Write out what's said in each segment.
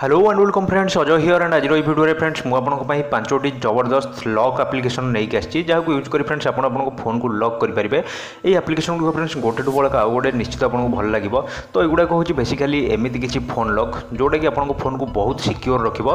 hello one welcome friends Ajay here and আজর এই ভিডিওরে friends মু আপনার পাঁচটি জবরদস্ত লক আপ্লিকেসন নেই আসছি যা ইউজ করে ফ্রেন্ডস আপনার আপনার ফোনকু লক করে পারে এই আপ্লিকেসন গুলো ফ্রেন্ডস গোটে টু বড় আউ গোটে নিশ্চিত আপনার ভাল লাগিব তো এগুড়াক হচ্ছে বেসিকালি এমিতি কিছু ফোন লক যেটা কি আপনার ফোনকু বহুত সিকিওর রাখব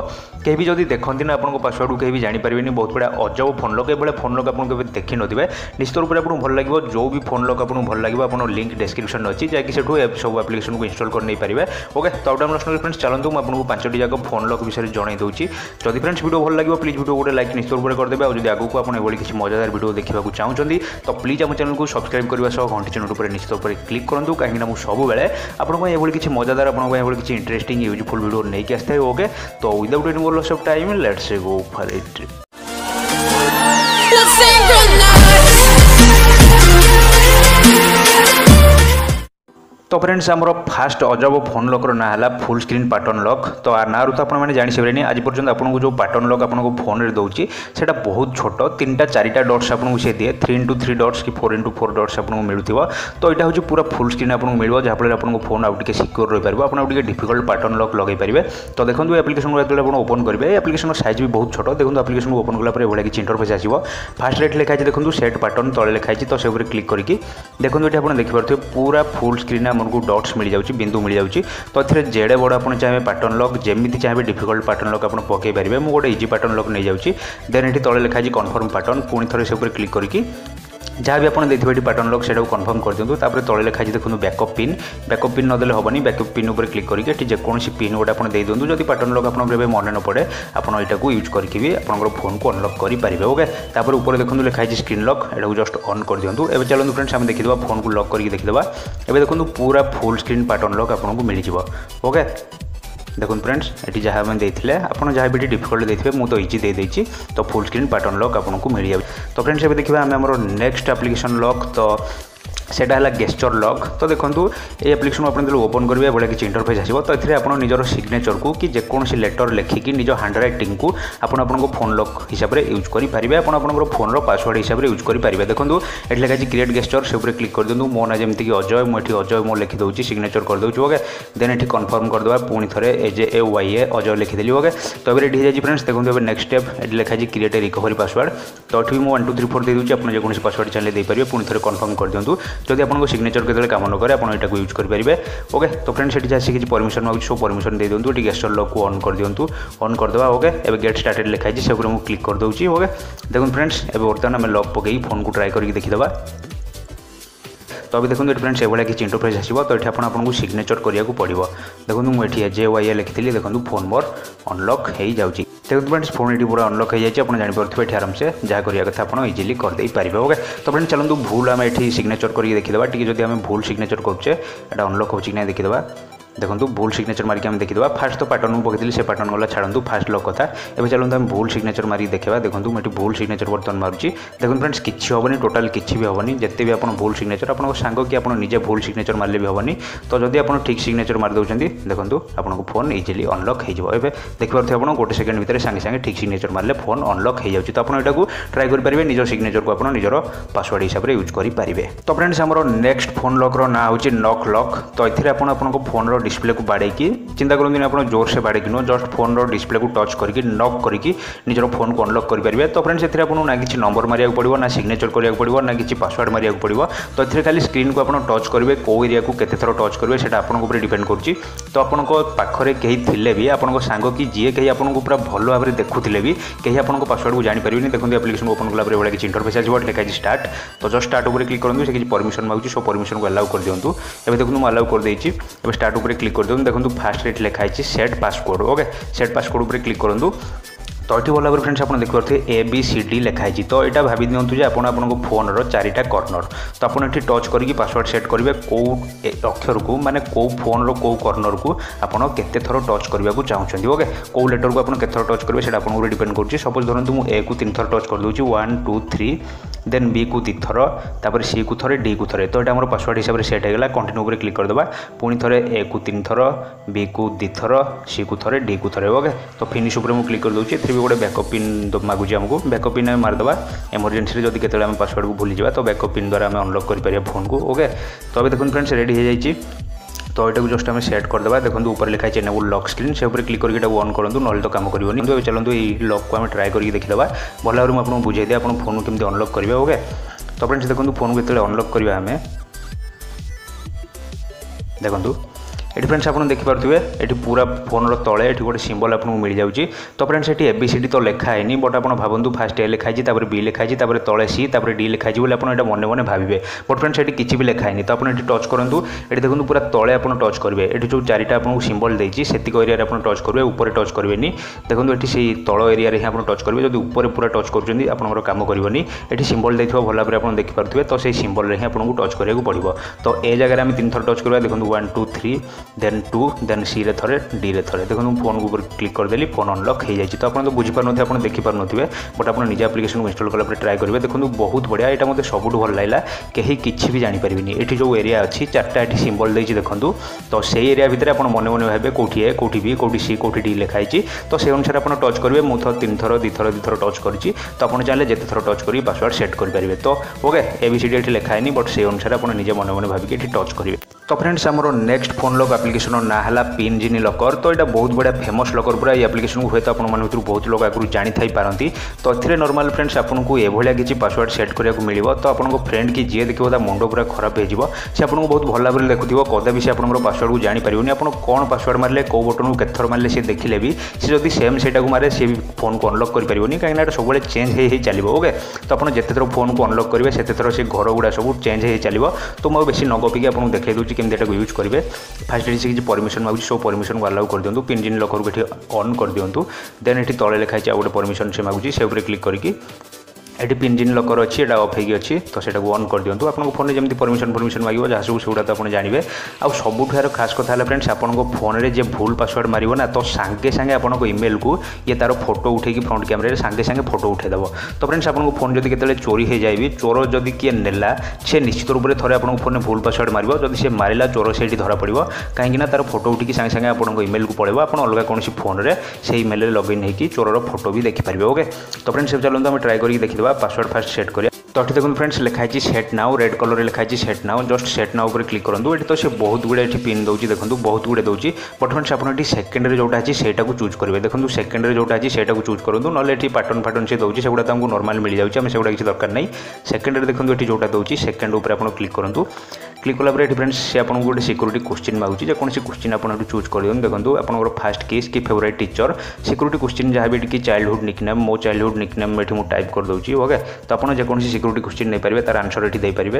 কে বি যদি দেখতে না আপনার পাসওয়ার্ড কে বি জাঁপারে বহুত বড় অজব ফোন লক এভাবে ফোন লক আপনার কেবে দেখি নথিবে নিশ্চিত রূপে আপনার ভাল লাগিব যে বি ফোন লক আপনার ভাল লাগিব আপনার লিঙ্ক ডেসক্রিপশন অছি যা কি সেটু সব আপ্লিকেসন ইনস্টল করে নিয়ে পারে ওকে তো আউট ফ্রেন্ডস চলতু আপনার ପାଞ୍ଚଟି ଯାକ ଫୋନ୍ ଲକ୍ ବିଷୟରେ ଜଣାଇ ଦେଉଛି ଯଦି ଫ୍ରେଣ୍ଡସ୍ ଭିଡ଼ିଓ ଭଲ ଲାଗିବ ପ୍ଲିଜ୍ ଭିଡ଼ିଓ ଗୋଟେ ଲାଇକ୍ ନିଶ୍ଚୟ ଉପରେ କରିଦେବେ ଆଉ ଯଦି ଆଗକୁ ଆପଣ ଏଭଳି କିଛି ମଜାଦାର ଭିଡ଼ିଓ ଦେଖିବାକୁ ଚାହୁଁଛନ୍ତି ତ ପ୍ଲିଜ୍ ଆମ ଚ୍ୟାନେଲକୁ ସବସ୍କ୍ରାଇବ୍ କରିବା ସହ ଘଣ୍ଟି ଚ୍ୟାନେଲ୍ ଉପରେ ନିଶ୍ଚିତ ଉପରେ କ୍ଲିକ୍ କରନ୍ତୁ କାହିଁକିନା ମୁଁ ସବୁବେଳେ ଆପଣଙ୍କ ପାଇଁ ଏଭଳି କିଛି ମଜାଦାର ଆପଣଙ୍କ ପାଇଁ ଏଭଳି କିଛି ଇଣ୍ଟରେଷ୍ଟିଂ ୟୁଜଫୁଲ୍ ଭିଡ଼ିଓ ନେଇକି ଆସିଥାଏ ଓକେ ତ without any more loss of time let's go for it তো फ्रेंड्स आमर फास्ट अजब फोन लक्र ना है फुल स्क्रीन पाटर्न लक् तो आ ना तो आपने जाणी आज पर्यटन आपको जो पाटर्न लक् आपको फोन में दूसरी से बहुत छोट तीन टा चार डट्स आपको सी दिए थ्री इंटू थ्री डट्स कि फोर इंटू फोर डट्स आपको मिलू तो यहाँ हूँ पूरा फुल स्क्रीन आपको मिल जहाँफल आपको फोन आउ टे सिक्योर रहीपर आपको डिफिकल्ट पाटर्न लक् लगे पारे तो देखो ये आप्लिकेसन जो आप ओपन करेंगे आप्लिकेसन सैज भी बहुत छोट देखो आप्लिकेसन ओपन कलापर एभଳି কিছু ইন্টরফেস আসব ফার্স্ট রেট লেখা আছে দেখুন সেট পাটর্ন তলে লেখা আছে তো সে উপরে ক্লিক করি দেখুন এটি আপনার দেখিপারে পুরা ফুল স্ক্রিন আমার आमको डट्स मिल जाऊँगी बिंदु मिल जाऊँगी तो थे जेड़े बड़ आप चाहिए पैटर्न लक जमी चाहिए डिफिकल्ट पैटर्न लक आप पकई पारे मुझे गोटे इजी पैटर्न लक नहीं जाऊँगी देन ये तले लिखाई कनफर्म पैटर्न पुणी थे क्लिक करके ଯାହା ବି ଆପଣ ଦେଇଥିବେ ଏଠି ପାଟର୍ନ ଲକ୍ ସେଇଟାକୁ କନଫର୍ମ କରିଦିଅନ୍ତୁ ତାପରେ ତଳେ ଲେଖା ଅଛି ଦେଖନ୍ତୁ ବ୍ୟାକଅପ୍ ପିନ୍ ବ୍ୟାକଅପ୍ ପିନ୍ ନଦେଲେ ହେବନି ବ୍ୟାକଅପ୍ ପିନ୍ ଉପରେ କ୍ଲିକ୍ କରିକି ଏଠି ଯେକୌଣସି ପିନ୍ ଗୋଟେ ଆପଣ ଦେଇଦିଅନ୍ତୁ ଯଦି ପାଟର୍ନ ଲକ୍ ଆପଣଙ୍କର ଏବେ ମନେ ନ ପଡ଼େ ଆପଣ ଏଇଟାକୁ ୟୁଜ୍ କରିକି ବି ଆପଣଙ୍କର ଫୋନ୍କୁ ଅନଲକ୍ କରିପାରିବେ ଓକେ ତାପରେ ଉପରେ ଦେଖନ୍ତୁ ଲେଖା ହେଇଛି ସ୍କ୍ରିନ୍ ଲକ୍ ଏଟାକୁ ଜଷ୍ଟ ଅନ୍ କରିଦିଅନ୍ତୁ ଏବେ ଚାଲନ୍ତୁ ଫ୍ରେଣ୍ଡସ୍ ଆମେ ଦେଖିଦେବା ଫୋନ୍କୁ ଲକ୍ କରିକି ଦେଖିଦେବା ଏବେ ଦେଖନ୍ତୁ ପୁରା ଫୁଲ୍ ସ୍କ୍ରିନ୍ ପାଟର୍ନ ଲକ୍ ଆପଣଙ୍କୁ ମିଳିଯିବ ଓକେ দেখুন ফ্রেন্ডস এটি যা দিয়ে আপনার যা বি ডিফিকল্ট দিয়ে মু তো ইজি দিয়ে দিয়েছি তো ফুল স্ক্রিন বাটন লক আপনার মিলিযাব তো ফ্রেন্ডস এবার দেখবা আমি আমার নেক্সট আপ্লিকেশন লক তো সেটা হল গেস্টর লକ୍ ତ ଦେଖନ୍ତୁ ଏଇ ଆପ୍ଲିକେସନ୍ ଆପଣ ଯେତେବେଳେ ଓପନ୍ କରିବେ ଏଭଳିଆ କିଛି ଇଣ୍ଟରଫେସ୍ ଆସିବ ତ ଏଥିରେ ଆପଣ ନିଜର ସିଗ୍ନେଚରକୁ କି ଯେକୌଣସି ଲେଟର୍ ଲେଖିକି ନିଜ ହ୍ୟାଣ୍ଡ ରାଇଟିଂକୁ ଆପଣ ଆପଣଙ୍କ ଫୋନ୍ ଲକ୍ ହିସାବରେ ୟୁଜ୍ କରିପାରିବେ ଆପଣ ଆପଣଙ୍କର ଫୋନ୍ର ପାସୱାର୍ଡ଼ ହିସାବରେ ୟୁଜ୍ କରିପାରିବେ ଦେଖନ୍ତୁ ଏଠି ଲେଖାଛି କ୍ରିଏଟ୍ ଗେଷ୍ଟର ସେ ଉପରେ କ୍ଲିକ୍ କରିଦିଅନ୍ତୁ ମୋ ନାଁ ଯେମିତିକି ଅଜୟ ମୁଁ ଏଠି ଅଜୟ ମୁଁ ଲେଖିଦେଉଛି ସିଗ୍ନେଚର କରିଦେଉଛି ଓକେ ଦେନ୍ ଏଠି କନଫର୍ମ କରିଦେବା ପୁଣି ଥରେ ଏ ଯେ ଏ ୱାଇ ଏ ଅଜୟ ଲେଖିଦେଲି ଓକେ ତ ଏବେ ଏଠି ହେଇଯାଇଛି ଫ୍ରେଣ୍ଡସ୍ ଦେଖନ୍ତୁ ଏବେ ନେକ୍ସଟ ଷ୍ଟେପ୍ ଏଠି ଲେଖାଛି କ୍ରିଏଟ୍ ରିକଭରି ପାସୱାର୍ଡ଼ ତ ଏଠି ମୁଁ ୱାନ୍ ଟୁ ଥ୍ରୀ ଫୋର୍ ଦେଇଦେଉଛି ଆପଣ ଯେକୌଣସି ପାସୱାର୍ଡ଼ ଚାହିଁଲେ ଦେଇପାରିବେ ପୁଣି ଥରେ କନଫର୍ମ କରିଦିଅନ୍ତୁ যদি আপনার সিগনেচর কেতবে কাম নকরে আপনার এটা ইউজ করে পারবে ওকে তো ফ্রেন্ড সেটি যা শিখিছি পরমিশন মাগুছি সব পরমিশন দিয়ে দিও টিকে স্টোর লকু অন করে দিও অন করেদেবা ওকে এবার গেট স্টার্টেড লেখা হয়েছে সেগুলো মু ক্লিক করে দেছি ওকে দেখুন ফ্রেন্ডস এবার বর্তমানে আমি লক পকাই ফোনকু ট্রাই করি দেখিদেবা তো আমি দেখুন এটি ফ্রেন্ডস এভাবে কিছু ইন্টরফেস আসব তো এটি আপনার আপনার সিগনেচর করা পড়ব দেখুন মু এটি জে ওয়াই লিখি দেখুন ফোন মোর অনলক হয়ে যাচ্ছে ସେଥିପାଇଁ ଫୋନ୍ ଏଠି ପୁରା ଅନଲକ୍ ହେଇଯାଇଛି ଆପଣ ଜାଣିପାରୁଥିବେ ଏଠି ଆରାମସେ ଯାହା କରିବା କଥା ଆପଣ ଇଜିଲି କରିଦେଇପାରିବେ ଓକେ ତ ଫ୍ରେଣ୍ଡ ଚାଲନ୍ତୁ ଭୁଲ ଆମେ ଏଠି ସିଗ୍ନେଚର୍ କରିକି ଦେଖିଦେବା ଟିକେ ଯଦି ଆମେ ଭୁଲ ସିଗ୍ନେଚର୍ କରୁଛେ ଏଇଟା ଅନଲକ୍ ହେଉଛି କି ନାହିଁ ଦେଖିଦେବା ଦେଖନ୍ତୁ ଭୁଲ ସିଗ୍ନେଚର୍ ମାରିକି ଆମେ ଦେଖିଦେବା ଫାର୍ଷ୍ଟ ତ ପାଟର୍ନକୁ ପକେଇଥିଲି ସେ ପାଟର୍ନ ଗଲା ଛାଡ଼ନ୍ତୁ ଫାର୍ଷ୍ଟ ଲକ୍ କଥା ଏବେ ଚାଲନ୍ତୁ ଆମେ ଭୁଲ ସିଗ୍ନେଚର୍ ମାରିକି ଦେଖିବା ଦେଖନ୍ତୁ ମୁଁ ଏଠି ଭୁଲ ସିଗ୍ନେଚର୍ ବର୍ତ୍ତମାନ ମାରୁଛି ଦେଖନ୍ତୁ ଫ୍ରେଣ୍ଡସ୍ କିଛି ହେବନି ଟୋଟାଲ୍ କିଛି ବି ହେବନି ଯେତେ ବି ଆପଣ ଭୁଲ ସିଗ୍ନେଚର୍ ଆପଣଙ୍କ ସାଙ୍ଗ କି ଆପଣ ନିଜେ ଭୁଲ ସିଗ୍ନେଚର୍ ମାରିଲେ ବି ହେବନି ତ ଯଦି ଆପଣ ଠିକ୍ ସିଗ୍ନେଚର୍ ମାରିଦେଉଛନ୍ତି ଦେଖନ୍ତୁ ଆପଣଙ୍କ ଫୋନ୍ ଇଜିଲି ଅନଲକ୍ ହେଇଯିବ ଏବେ ଦେଖିପାରୁଥିବେ ଆପଣ ଗୋଟେ ସେକେଣ୍ଡ ଭିତରେ ସାଙ୍ଗେ ସାଙ୍ଗେ ଠିକ୍ ସିଗ୍ନେଚର୍ ମାରିଲେ ଫୋନ୍ ଅନଲକ୍ ହେଇଯାଉଛି ତ ଆପଣ ଏଟାକୁ ଟ୍ରାଏ କରିପାରିବେ ନିଜ ସିଗ୍ନେଚର୍କୁ ଆପଣ ନିଜର ପାସୱାର୍ଡ଼ ହିସାବରେ ୟୁଜ୍ କରିପାରିବେ ତ ଫ୍ରେଣ୍ଡସ୍ ଆମର ନେକ୍ସଟ ଫୋନ୍ ଲକ୍ର ନାଁ ହେଉଛି ନକ୍ ଲକ୍ ତ ଏଥିରେ ଆପଣ ଆପଣଙ୍କ ଫୋନ୍ର डिस्प्ले को बाड़ी चिंता करते आप जोर से बाड़ी नुह जस्ट फोन रिस्प्ले को टच करके नक करके निजर फोन को अनलक करेंगे तो फ्रेंड्स ना कि नंबर मारे पड़ा ना सिग्नेचर करा पड़ा ना कि पासवर्ड मारे पड़ो तो ये खाली स्क्रीन को आप टच करेंगे कौ एरिया कोत थर टच करेंगे से आप डिपेड करुच्ची तो आपखे कहीं थे भी आप कि जी कहीं आपको पूरा भल भाव में देखुले भी कहीं आपको पासवर्ड को जापर नहीं देखते आप्लिकेशन ओपन कला किसी इंटरफेस आज लिखा है स्टार्ट तो जस्ट स्टार्ट क्लिक करते किसी परमिशन मांगू सब परमिशन को अलाउ कर दिखाँ एवं देखो मुझे अलाउ कर देती स्टार्ट উপরে ক্লিক করে দিন দেখুন ফার্স্ট রেট লেখা হয়েছে set passcode okay set passcode উপরে ক্লিক করুন ତ ଏଠି ଭଲ ଭାବରେ ଫ୍ରେଣ୍ଡସ୍ ଆପଣ ଦେଖିପାରୁଥିବେ ଏ ବି ସି ଡି ଲେଖା ହେଇଛି ତ ଏଇଟା ଭାବି ଦିଅନ୍ତୁ ଯେ ଆପଣ ଆପଣଙ୍କ ଫୋନ୍ର ଚାରିଟା କର୍ଣ୍ଣର ତ ଆପଣ ଏଠି ଟଚ୍ କରିକି ପାସୱାର୍ଡ଼ ସେଟ୍ କରିବେ କେଉଁ ଅକ୍ଷରକୁ ମାନେ କେଉଁ ଫୋନ୍ର କେଉଁ କର୍ଣ୍ଣରକୁ ଆପଣ କେତେ ଥର ଟଚ୍ କରିବାକୁ ଚାହୁଁଛନ୍ତି ଓକେ କେଉଁ ଲେଟରକୁ ଆପଣ କେତେ ଥର ଟଚ୍ କରିବେ ସେଇଟା ଆପଣଙ୍କ ଉପରେ ଡିପେଣ୍ଡ କରୁଛି ସପୋଜ୍ ଧରନ୍ତୁ ମୁଁ ଏକୁ ତିନି ଥର ଟଚ୍ କରିଦେଉଛି ୱାନ୍ ଟୁ ଥ୍ରୀ ଦେନ୍ ବିକୁ ଦୁଇ ଥର ତାପରେ ସିକୁ ଥରେ ଡିକୁ ଥରେ ତ ଏଇଟା ଆମର ପାସୱାର୍ଡ଼ ହିସାବରେ ସେଟ୍ ହେଇଗଲା କଣ୍ଟିନ୍ୟୁ ଉପରେ କ୍ଲିକ୍ କରିଦେବା ପୁଣି ଥରେ ଏକୁ ତିନି ଥର ବିକୁ ଦୁଇ ଥର ସିକୁ ଥରେ ଡିକୁ ଥରେ ଓକେ ତ ଫିନିଶ୍ ଉପରେ ମୁଁ କ୍ଲିକ୍ କରିଦେଉଛି ଥ୍ରୀ ଗୋଟେ ବ୍ୟାକଅପ୍ ପିନ୍ ମାଗୁଛି ଆମକୁ ବ୍ୟାକଅପ୍ ପିନ୍ ଆମେ ମାରିଦେବା ଏମର୍ଜେନ୍ସିରେ ଯଦି କେତେବେଳେ ଆମେ ପାସୱାର୍ଡ଼କୁ ଭୁଲିଯିବା ତ ବ୍ୟାକଅପ୍ ପିନ୍ ଦ୍ୱାରା ଆମେ ଅନଲକ୍ କରିପାରିବା ଫୋନ୍କୁ ଓକେ ତ ଏବେ ଦେଖନ୍ତୁ ଫ୍ରେଣ୍ଡସ୍ ରେଡ଼ି ହେଇଯାଇଛି ତ ଏଇଟାକୁ ଜଷ୍ଟ ଆମେ ସେଟ୍ କରିଦେବା ଦେଖନ୍ତୁ ଉପରେ ଲେଖା ହେଇଛି ଏନେବୁଲ୍ ଲକ୍ ସ୍କ୍ରିନ୍ ସେ ଉପରେ କ୍ଲିକ୍ କରିକି ଏଟାକୁ ଅନ୍ କରନ୍ତୁ ନହେଲେ ତ କାମ କରିବନି କିନ୍ତୁ ଏବେ ଚାଲନ୍ତୁ ଏଇ ଲକ୍କୁ ଆମେ ଟ୍ରାଏ କରିକି ଦେଖିଦେବା ଭଲ ଭାବରେ ମୁଁ ଆପଣଙ୍କୁ ବୁଝାଇଦିଏ ଆପଣ ଫୋନ୍କୁ କେମିତି ଅନଲକ୍ କରିବେ ଓକେ ତ ଫ୍ରେଣ୍ଡସ୍ ଦେଖନ୍ତୁ ଫୋନ୍କୁ କେତେବେଳେ ଅନଲକ୍ କରିବା ଆମେ ଦେଖନ୍ତୁ এটি ফ্রেন্ডস আপনার দেখিপারে এটি পুরা ফোনর তলে এটি গোটে সিম্বল আপনার মিলিযাচ্ছে তো ফ্রেন্ডস এটি এবিসিডি তো লেখা হয়নি বট আপনার ভাবতু ফার্স্ট এ লেখা হয়েছে তাপরে বি লেখা হয়েছে তাপরে তলে সি তাপরে ডি লেখা হয়েছে বলে আপনার এটা মনে মনে ভাববে বট ফ্রেন্ডস এটি কিছু বি লেখা হয়নি তো আপনার এটি টচ করতু এটি দেখুন পুরা তলে আপনার টচ করবে এটি যে চারিটা আপনার সিম্বল দিয়েছি সেতিক এরিয়ার আপনার টচ করবে উপরে টচ করবেনি দেখুন এটি সেই তল এরিয়ার ହିଁ ଆପଣ ଟଚ୍ କରିବେ ଯଦି ଉପରେ ପୁରା ଟଚ୍ କରୁଛନ୍ତି ଆପଣଙ୍କର କାମ କରିବନି ଏଠି ସିମ୍ବଲ୍ ଦେଇଥିବ ଭଲ ଭାବରେ ଆପଣ ଦେଖିପାରୁଥିବେ ତ ସେଇ ସିମ୍ବଲ୍ରେ ହିଁ ଆପଣଙ୍କୁ ଟଚ୍ କରିବାକୁ ପଡ଼ିବ ତ ଏ ଜାଗାରେ ଆମେ ତିନିଥର ଟଚ୍ କରିବା ଦେଖନ୍ତୁ one two three then two then ସିରେ ଥରେ ଡିରେ ଥରେ ଦେଖନ୍ତୁ ମୁଁ ଫୋନ୍ ଉପରେ କ୍ଲିକ୍ କରିଦେଲି ଫୋନ୍ ଅନଲକ୍ ହେଇଯାଇଛି ତ ଆପଣ ତ ବୁଝିପାରୁନଥିବେ ଆପଣ ଦେଖିପାରୁନଥିବେ ବଟ୍ ଆପଣ ନିଜ ଆପ୍ଲିକେସନକୁ ଇନଷ୍ଟଲ୍ କଲା ପରେ ଟ୍ରାଏ କରିବେ ଦେଖନ୍ତୁ ବହୁତ ବଢ଼ିଆ ଏଇଟା ମୋତେ ସବୁଠୁ ଭଲ ଲାଗିଲା କେହି କିଛି ବି ଜାଣିପାରିବେନି ଏଠି ଯେଉଁ ଏରିଆ ଅଛି ଚାରିଟା ଏଠି ସିମ୍ବଲ୍ ଦେଇଛି ଦେଖନ୍ତୁ ତ ସେଇ ଏରିଆ ଭିତରେ ଆପଣ ମନେ ମନେ ଭାବେ କେଉଁଠି ଏ କେଉଁଠି ବି କେଉଁଠି ସି କେଉଁଠି ଡି ଲେଖା ହେଇଛି ତ ସେ ଅନୁସାରେ ଆପଣ ଟଚ୍ କରିବେ ମୁଁ ଥର ତିନି ଥର ଦୁଇ ଥର ଦୁଇ ଥର ଟଚ୍ କରିଛି ତ ଆପଣ ଚାହିଁଲେ ଯେତେ ଥର ଟଚ୍ କରି ପାସୱାର୍ଡ଼ ସେଟ୍ କରିପାରିବେ ତ okay A B C D ଏଠି ଲେଖା ହେଇନି ବଟ୍ ସେ ଅନୁସାରେ ଆପଣ ନିଜେ ମନେ ମନେ ଭାବିକି ଏଠି ଟଚ୍ କରିବେ तो फ्रेंड्स आम नेक्स्ट फोन लक आप्लिकेसन ना है पिन जिनि लकर तो यहाँ बहुत बढ़िया फेमस लकर पूरा ये आप्लिकेसन को हूं तो आपत बहुत लोग आगे जाई थी पारती तो ए नर्माल फ्रेंड्स आपको एभलिया किसी पासवर्ड सेट करा मिले तो आपको फ्रेंड की जी देखो मुंड पूरा खराब हो आपको बहुत भल भाव देखु कदापि से आप पासवर्ड को जापर आप कौन पासवर्ड मारे कौ बटन को कतर मारे सी देखे भी सी जब सेम से मारे सी भी फोन को अनलक् नहीं कहीं सब चेंज हो चलो ओके तो आप जिते थर फोन को अनलक् करेंगे से घर गुड़ा सब चेंज हो चलो तो मैं बेसी नगपी आपको देखा दूसरी কেমি এটা ୟୁଜ୍ କରିବେ ଫାଷ୍ଟ ଏଠି କିଛି ପରମିସନ୍ ମାଗୁଛି ସବୁ ପରମିସନ୍କୁ ଆଲାଉ କରିଦିଅନ୍ତୁ ପିନ୍ ଜିନ୍ ଲକର୍କୁ ଏଠି ଅନ୍ କରିଦିଅନ୍ତୁ ଦେନ୍ ଏଠି ତଳେ ଲେଖା ହେଇଛି ଆଉ ଗୋଟେ ପରମିସନ୍ ସେ ମାଗୁଛି ସେ ଉପରେ କ୍ଲିକ୍ କରିକି এটি পিন জিন লକର ଅଛି ଏଇଟା ଅଫ୍ ହେଇକି ଅଛି ତ ସେଇଟାକୁ ଅନ୍ କରିଦିଅନ୍ତୁ ଆପଣଙ୍କ ଫୋନ୍ରେ ଯେମିତି ପରମିସନ୍ ଫରମିସନ୍ ମାଗିବ ଯାହା ସବୁ ସେଗୁଡ଼ା ତ ଆପଣ ଜାଣିବେ ଆଉ ସବୁଠାରୁ ଖାସ୍ କଥା ହେଲା ଫ୍ରେଣ୍ଡସ୍ ଆପଣଙ୍କ ଫୋନ୍ରେ ଯେ ଭୁଲ ପାସୱାର୍ଡ଼ ମାରିବ ନା ତ ସାଙ୍ଗେ ସାଙ୍ଗେ ଆପଣଙ୍କ ଇମେଲ୍କୁ ଇଏ ତା'ର ଫଟୋ ଉଠେଇକି ଫ୍ରଣ୍ଟ କ୍ୟାମେରାରେ ସାଙ୍ଗେ ସାଙ୍ଗେ ଫଟୋ ଉଠେଇଦେବ ତ ଫ୍ରେଣ୍ଡସ୍ ଆପଣଙ୍କ ଫୋନ୍ ଯଦି କେତେବେଳେ ଚୋରି ହେଇଯାଇବି ଚୋର ଯଦି କିଏ ନେଲା ସେ ନିଶ୍ଚିତ ରୂପରେ ଥରେ ଆପଣଙ୍କ ଫୋନ୍ରେ ଭୁଲ ପାସୱାର୍ଡ଼ ମାରିବ ଯଦି ସେ ମାରିଲା ଚୋର ସେଇଠି ଧରାପଡ଼ିବ କାହିଁକିନା ତା'ର ଫଟୋ ଉଠିକି ସାଙ୍ଗେ ସାଙ୍ଗେ ଆପଣଙ୍କ ଇମେଲ୍କୁ ପଳେଇବ ଆପଣ ଅଲଗା କୌଣସି ଫୋନ୍ରେ ସେଇ ଇମେଲ୍ରେ ଲଗ୍ଇନ୍ ହେଇକି ଚୋରର ଫଟୋ ବି ଦେଖିପାରିବେ ଓକେ ତ ଫ୍ରେଣ୍ଡସ୍ ଚାଲନ୍ତୁ ଆମେ ଟ୍ରାଏ କରିକି ଦେଖିଦେବା বা পাসওয়ার্ড ফার্স্ট সেট କରିବା তো এটি দেখুন ফ্রেন্ডস লেখা হয়েছে সেট নাও রেড কলরে লেখা হয়েছে set now just set now উপরে ক্লিক করুন এটি তো সে বহুত গুড়ে এটি পিন দেଉଛି দেখুন বহুত গুড়ে দেଉଛି বট ফ্রেন্ডস আপনার এটি সেকেন্ডরে যেটা আছে সেইটা চুজ করবে দেখুন সেকেন্ডরে যেটা আছে সেইটা চুজ করুন নহলে এটি পাটন ফাটন সে দেଉଛି সেগুলো তো আমি নর্মাল মিলে যাচ্ছে আমি সেগুলো কিছু দরকার নাই সেকেন্ডরে দেখুন এটি যেটা দেଉଛି সেকেন্ড উপরে আপনার ক্লিক করুন ক্লিক কলাপরে ডিফ্রেন্ডস ଆପଣଙ୍କୁ ଗୋଟେ ସିକ୍ୟୁରିଟି କୋଶ୍ଚିନ୍ কোশ্চিন মাগুଛି যেকোনସି কোশ্চিন ଆପଣ ଏଠୁ ଚୁଜ୍ କରିଦିଅନ୍ତୁ ଦେଖନ୍ତୁ ଆପଣଙ୍କର ଫାଷ୍ଟ କେସ୍ କି ଫେଭରାଇଟ୍ ଟିଚର୍ ସିକ୍ୟୁରିଟି କୋଶ୍ଚିନ୍ ଯାହା ବି ଟିକେ ଚାଇଲ୍ଡହୁଡ଼ ନିକନେମ୍ ମୋ ଚାଇଲ୍ଡହୁଡ଼୍ ନିକନେମ୍ ଏଠି ମୁଁ ଟାଇପ୍ କରିଦେଉଛି ଓକେ ତ ଆପଣ ଯେକୌଣସି ସିକ୍ୟୁରିଟି କୋଶ୍ଚିନ୍ ନେଇପାରିବେ ତାର ଆନ୍ସର୍ ଏଠି ଦେଇପାରିବେ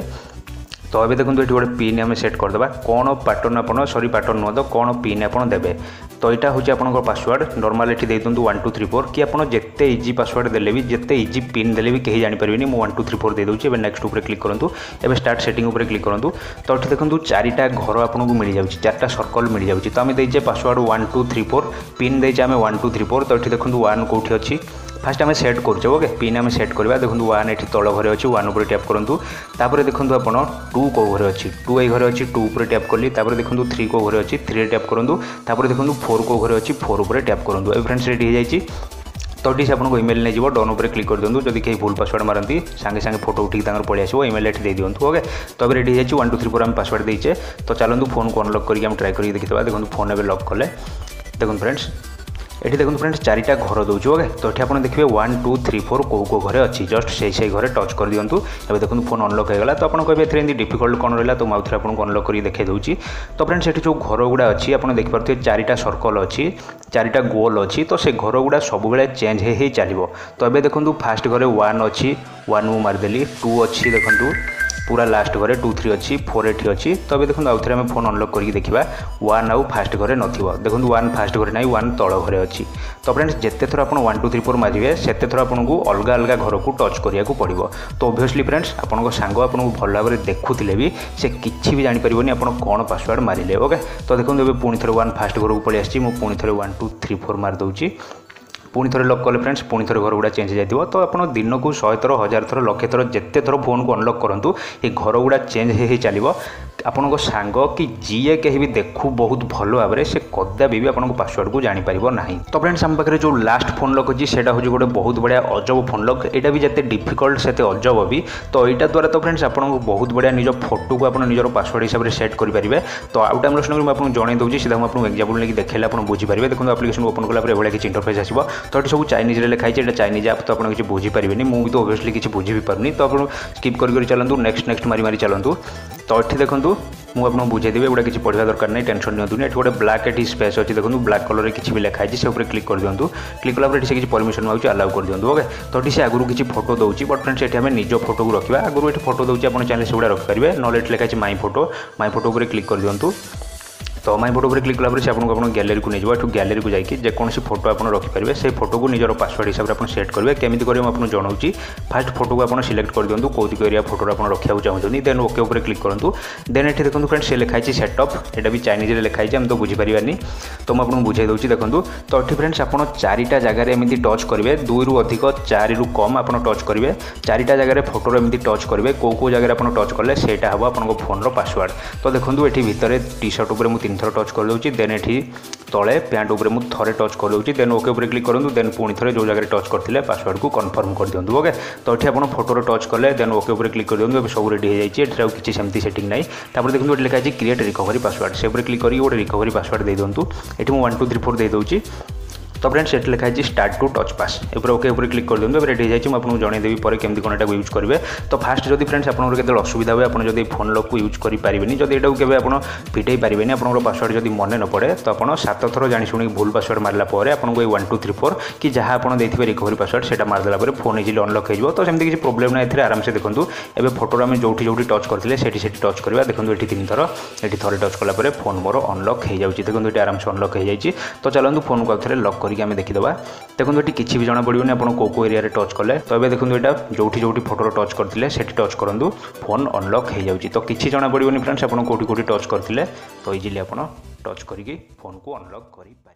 ତ ଏବେ ଦେଖନ୍ତୁ ଏଠି ଗୋଟେ ପିନ୍ ଆମେ ସେଟ୍ କରିଦେବା କ'ଣ ପାଟର୍ନ ଆପଣ ସରି ପାଟର୍ନ ନୁହଁ ତ କ'ଣ ପିନ୍ ଆପଣ ଦେବେ তো এটা ହେଉଛି ଆପଣଙ୍କର ପାସୱାର୍ଡ଼ ନର୍ମାଲ୍ ଏଠି ଦେଇଦିଅନ୍ତୁ ୱାନ୍ ଟୁ ଥ୍ରୀ ଫୋର୍ କି ଆପଣ ଯେତେ ଇଜି ପାସୱାର୍ଡ଼ ଦେଲେ ବି ଯେତେ ଇଜି ପିନ୍ ଦେଲେ ବି କେହି ଜାଣିପାରିବେନି ମୁଁ ୱାନ୍ ଟୁ ଥ୍ରୀ ଫୋର୍ ଦେଇଦେଉଛି ଏବେ ନେକ୍ସଟ ଉପରେ କ୍ଲିକ୍ କରନ୍ତୁ ଏବେ ଷ୍ଟାର୍ଟ ସେଟିଂ ଉପରେ କ୍ଲିକ୍ କରନ୍ତୁ ତ ଏଠି ଦେଖନ୍ତୁ ଚାରିଟା ଘର ଆପଣଙ୍କୁ ମିଳିଯାଉଛି ଚାରିଟା ସର୍କଲ୍ ମିଳିଯାଉଛି ତ ଆମେ ଦେଇଛେ password one two three four pin দিয়েছে আমি ওয়ান টু থ্রি ফোর তো এটি দেখুন ওয়ান কোটি অছি ফার্স্ট আমি সেট করছে ওকে পিন আমি সেট করা দেখুন ওয়ান এটি তল ঘরে অছি ওয়ান উপরে ট্যাপ করতু তাপরে দেখুন আপনার টু কেউ ঘরে অছি টু এই ঘরে অছি টু উপরে ট্যাপ কলি তাপরে দেখুন থ্রি কেউ ঘরে অছি থ্রিরে ট্যাপ করতু তাপরে দেখুন ফোর ଫୋର୍ କେଉଁ ଘରେ ଅଛି ଫୋର୍ ଉପରେ ଟ୍ୟାପ୍ କରନ୍ତୁ ଏବେ ଫ୍ରେଣ୍ଡସ୍ ରେଡ଼ି ହେଇଯାଇଛି ତ ଏଠି ସେ ଆପଣଙ୍କ ଇମେଲ୍ ନେଇଯିବ ଡନ୍ ଉପରେ କ୍ଲିକ୍ କରିଦିଅନ୍ତୁ ଯଦି କେହି ଭୁଲ ପାସୱାର୍ଡ଼ ମାରନ୍ତି ସାଙ୍ଗେ ସାଙ୍ଗେ ଫଟୋ ଉଠିକି ତାଙ୍କର ପଳେଇ ଆସିବ ଇମେଲ୍ ଏଠି ଦେଇଦିଅନ୍ତୁ ଓକେ ତ ଏବେ ରେଡ଼ି ହେଇଯାଇଛି ୱାନ୍ ଟୁ ଥ୍ରୀ ପରେ ଆମେ ପାସୱାର୍ଡ଼ ଦେଇଛେ ତ ଚାଲନ୍ତୁ ଫୋନ୍କୁ ଅନଲକ୍ କରିକି ଆମେ ଟ୍ରାଏ କରିକି ଦେଖିଦେବା ଦେଖନ୍ତୁ ଫୋନ୍ ଏବେ ଲକ୍ କଲେ ଦେଖନ୍ତୁ ଫ୍ରେଣ୍ଡସ୍ এটি দেখুন ফ্রেন্ডস চারিটা ঘর দেউছি ওকে তো এটি আপনার দেখবে ওয়ান টু থ্রি ফোর কেউ কেউ ঘরে অছি জস্ট সেই সেই ঘরে টচ করে দিও এবার দেখুন ফোন অনলক হয়ে গেল তো আপনার কবে এর এমনি ডিফিকল্ট কোণ রহলা তো আউথরে আপনার অনলক করি দেখাই দেছি তো ফ্রেন্ডস এটি যে ঘর গুড়া অছি আপনার দেখিপারে চারিটা সর্কল অছি চারিটা গোল অছি তো সে ঘর গুড়া সবুলে চেঞ্জ হয়ে হয়ে চালিব তো এবার দেখুন ফার্স্ট ঘরে ওয়ান অছি ওয়ান মু মারিদেলি টু অছি দেখুন পুরা ଲାଷ୍ଟ ଘରେ ଟୁ ଥ୍ରୀ ଅଛି ଫୋର୍ ଏଠି ଅଛି ତ ଏବେ ଦେଖନ୍ତୁ ଆଉ ଥରେ ଆମେ ଫୋନ୍ ଅନଲକ୍ କରିକି ଦେଖିବା ୱାନ୍ ଆଉ ଫାଷ୍ଟ ଘରେ ନଥିବ ଦେଖନ୍ତୁ ୱାନ୍ ଫାଷ୍ଟ ଘରେ ନାହିଁ ୱାନ୍ ତଳ ଘରେ ଅଛି ତ ଫ୍ରେଣ୍ଡସ୍ ଯେତେ ଥର ଆପଣ ୱାନ୍ ଟୁ ଥ୍ରୀ ଫୋର୍ ମାରିବେ ସେତେ ଥର ଆପଣଙ୍କୁ ଅଲଗା ଅଲଗା ଘରକୁ ଟଚ୍ କରିବାକୁ ପଡ଼ିବ ତ ଅଭିୟସ୍ଲି ଫ୍ରେଣ୍ଡସ୍ ଆପଣଙ୍କ ସାଙ୍ଗ ଆପଣଙ୍କୁ ଭଲ ଭାବରେ ଦେଖୁଥିଲେ ବି ସେ କିଛି ବି ଜାଣିପାରିବନି ଆପଣ କ'ଣ ପାସୱାର୍ଡ଼ ମାରିଲେ ଓକେ ତ ଦେଖନ୍ତୁ ଏବେ ପୁଣି ଥରେ ୱାନ୍ ଫାଷ୍ଟ ଘରକୁ ପଳେଇ ଆସିଛି ମୁଁ ପୁଣି ଥରେ ୱାନ୍ ଟୁ ଥ୍ରୀ ଫୋର୍ ମାରିଦେଉଛି ପୁଣି ଥରେ ଲକ୍ କଲେ ଫ୍ରେଣ୍ଡସ୍ ପୁଣି ଥରେ ଘରଗୁଡ଼ା ଚେଞ୍ଜ ହେଇଯାଇଥିବ ତ ଆପଣ ଦିନକୁ ଶହେ ଥର ହଜାର ଥର ଲକ୍ଷେ ଥର ଯେତେ ଥର ଫୋନ୍କୁ ଅନଲକ୍ କରନ୍ତୁ ଏ ଘରଗୁଡ଼ା ଚେଞ୍ଜ ହେଇ ଚାଲିବ আপনক সাংগো কি জিএ কেভি দেখো বহুত ভাল আবরে সে কদ্যা ভি আপনক পাসওয়ার্ড কো জানি পারিবো নাহি তো ফ্রেন্ডস আমপকরে জো লাস্ট ফোন লক জি সেটা হুজ গড বহুত বড়য়া অজব ফোন লক এটা ভি জেতে ডিফিকাল্ট সেটা অজব ভি তো এটা দ্বারা তো ফ্রেন্ডস আপনক বহুত বড়য়া নিজ ফটো কো আপন নিজর পাসওয়ার্ড হিসাব রে সেট করি পারিবে তো আউট টাইম রশন মই আপন জনি দুজি সিধা মই আপন एग्जांपल लेके দেখাইলে আপন বুজি পারিবে দেখো অ্যাপ্লিকেশন ওপেন করা পর এহেলা কি ইন্টারফেস আসিবো তো এটুকু চাইনিজ রে লেখাইছে এটা চাইনিজ অ্যাপ তো আপন কি বুজি পারিবেনি মই তো অবিয়াসলি কিছি বুজিবি পারনি তো আপন স্কিপ করি করি চলন্তু নেক্সট নেক্সট মারি মারি চলন্তু ତ ଏଠି ଦେଖନ୍ତୁ ମୁଁ ଆପଣଙ୍କୁ ବୁଝାଇ ଦେବି ଏଗୁଡ଼ା କିଛି ପଢ଼ିବା ଦରକାର ନାହିଁ ଟେନସନ୍ ନିଅନ୍ତୁନି ଏଠି ଗୋଟେ ବ୍ଲାକ୍ ଏଠି ସ୍ପେସ୍ ଅଛି ଦେଖନ୍ତୁ ବ୍ଲାକ୍ କଲର୍ରେ କିଛି ବି ଲେଖା ହେଇଛି ସେ ଉପରେ କ୍ଲିକ୍ କରିଦିଅନ୍ତୁ କ୍ଲିକ୍ କଲା ପରେ ଏଠି ସେ କିଛି ପରମିସନ୍ ମାଗୁଛି ଆଲାଉ କରିଦିଅନ୍ତୁ ଓକେ ତ ଏଠି ସେ ଆଗରୁ କିଛି ଫଟୋ ଦେଉଛି ବଟ୍ ଫ୍ରେଣ୍ଡସ୍ ଏଠି ଆମେ ନିଜ ଫଟୋକୁ ରଖିବା ଆଗରୁ ଏଠି ଫଟୋ ଦେଉଛି ଆପଣ ଚାହିଁଲେ ସେଗୁଡ଼ା ରଖିପାରିବେ ନହେଲେ ଏଠି ଲେଖା ଅଛି ମାଇଁ ଫଟୋ ମାଇଁ ଫଟୋ ଉପରେ କ୍ଲିକ୍ କରିଦିଅନ୍ତୁ ତ ମାଇଁ ଫଟୋ ଉପରେ କ୍ଲିକ୍ କଲାପରେ ସେ ଆପଣଙ୍କୁ ଆପଣ ଗ୍ୟାଲେରୀକୁ ନେଇଯିବ ଏଠୁ ଗ୍ୟାଲେରୀକୁ ଯାଇକି ଯେକୌଣସି ଫଟୋ ଆପଣ ରଖିପାରିବେ ସେଇ ଫଟୋକୁ ନିଜର ପାସୱାର୍ଡ଼ ହିସାବରେ ଆପଣ ସେଟ୍ କରିବେ କେମିତି କରିବେ ମୁଁ ଆପଣଙ୍କୁ ଜଣାଉଛି ଫାଷ୍ଟ ଫଟୋକୁ ଆପଣ ସିଲେକ୍ଟ କରିଦିଅନ୍ତୁ କେଉଁଠି ଏରିଆ ଫଟୋରେ ଆପଣ ରଖିବାକୁ ଚାହୁଁଛନ୍ତି ଦେନ୍ ଓକେ ଉପରେ କ୍ଲିକ୍ କରନ୍ତୁ ଦେନ୍ ଏଠି ଦେଖନ୍ତୁ ଫ୍ରେଣ୍ଡ ସେ ଲେଖା ହେଇଛି ସେଟ୍ଅପ୍ ଏଇଟା ବି ଚାଇନିଜ୍ରେ ଲେଖା ହେଇଛି ଆମେ ତ ବୁଝିପାରିବାନି ତ ମୁଁ ଆପଣଙ୍କୁ ବୁଝାଇ ଦେଉଛି ଦେଖନ୍ତୁ ତ ଏଠି ଫ୍ରେଣ୍ଡସ୍ ଆପଣ ଚାରିଟା ଜାଗାରେ ଏମିତି ଟଚ୍ କରିବେ ଦୁଇରୁ ଅଧିକ ଚାରିରୁ କମ୍ ଆପଣ ଟଚ୍ କରିବେ ଚାରିଟା ଜାଗାରେ ଫଟୋର ଏମିତି ଟଚ୍ କରିବେ କେଉଁ କେଉଁ ଜାଗାରେ ଆପଣ ଟଚ୍ କଲେ ସେଇଟା ହେବ ଆପଣଙ୍କ ଫୋନ୍ର ପାସୱାର୍ଡ଼ ତ ଦେଖନ୍ତୁ ଏଠି ଭିତରେ ଟି ସାର୍ଟ ଉପରେ ମୁଁ তিন ଥର ଟଚ୍ କରିଦେଉଛି ଦେନ୍ ଏଠି ତଳେ ପ୍ୟାଣ୍ଟ ଉପରେ ମୁଁ ଥରେ ଟଚ୍ କରିଦେଉଛି ଦେନ୍ ଓକେ ଉପରେ କ୍ଲିକ୍ କରନ୍ତୁ ଦେନ୍ ପୁଣି ଥରେ ଯେଉଁ ଜାଗାରେ ଟଚ୍ କରିଥିଲେ ପାସୱାର୍ଡ଼କୁ କନଫର୍ମ କରିଦିଅନ୍ତୁ ଓକେ ତ ଏଠି ଆପଣ ଫଟୋରେ ଟଚ୍ କଲେ ଦେନ୍ ଓକେ ଉପରେ କ୍ଲିକ୍ କରିଦିଅନ୍ତୁ ଏବେ ସବୁ ରେଡ଼ି ହେଇଯାଇଛି ଏଠାରେ ଆଉ କିଛି ସେମିତି ସେଟିଂ ନାହିଁ ତାପରେ ଦେଖନ୍ତୁ ଏଠି ଲେଖା ହେଇଛି କ୍ରିଏଟ୍ ରିକଭରି ପାସୱାର୍ଡ଼ ସେ ଉପରେ କ୍ଲିକ୍ କରିକି ଗୋଟେ ରିକଭରି ପାସୱାର୍ଡ଼ ଦେଇଦିଅନ୍ତୁ ଏଠି ମୁଁ ୱାନ୍ ଟୁ ଥ୍ରୀ ଫୋର୍ ଦେଇଦେଉଛି তো ফ্রেন্ডস এটি লেখা হয়েছে স্টার্ট টু টচ পাস এপরে ওকে উপরে ক্লিক করে দিন এবার রেডি হয়েছে আপনার জনাইদেবি পরে কেমি কোণ এটা ইউজ করবে তো ফার্স্ট যদি ফ্রেন্ডস আপনার কেতে অসুবিধা হবে আপনার যদি ফোন লকু ইউজ করে পারবেনি যদি এটা কেবে আপনার ফিটাই পারবেনি আপনার পাসওয়ার্ড যদি মনে নপড়ে তো আপনার সাত থর জাশুণি ভুল পাসওয়ার্ড মারা পরে আপনার এই ওয়ান টু থ্রি ফোর কি যা আপনার দিয়ে রিকভারি পাসওয়ার্ড সেটা মারিদেলা পরে ফোন ইজিলি অনলক হয়ে যাব তো সেমি কিছু প্রোবলেম না এর আরামসে দেখুন এবে ফটোর আমি যেটি যেটি টচ করলে সেটি সেটি টচ করা দেখুন এটি তিন থর এটি থরে টচ কলাপরে ফোন মোর অনলক হয়ে যাচ্ছে দেখুন এটি আরামসে অনলক হয়ে যাই তো চলুন ফোন আউথরে লক করি କରିକି ଆମେ ଦେଖିଦେବା ଦେଖନ୍ତୁ ଏଠି କିଛି ବି ଜଣାପଡ଼ିବନି ଆପଣ କେଉଁ କେଉଁ ଏରିଆରେ ଟଚ୍ କଲେ ତ ଏବେ ଦେଖନ୍ତୁ ଏଇଟା ଯେଉଁଠି ଯେଉଁଠି ଫଟୋର ଟଚ୍ କରିଥିଲେ ସେଠି ଟଚ୍ କରନ୍ତୁ ଫୋନ୍ ଅନଲକ୍ ହେଇଯାଉଛି ତ କିଛି ଜଣାପଡ଼ିବନି ଫ୍ରେଣ୍ଡସ୍ ଆପଣ କେଉଁଠି କେଉଁଠି ଟଚ୍ କରିଥିଲେ ତ ଇଜିଲି ଆପଣ ଟଚ୍ କରିକି ଫୋନ୍କୁ ଅନଲକ୍ କରିପାରିବେ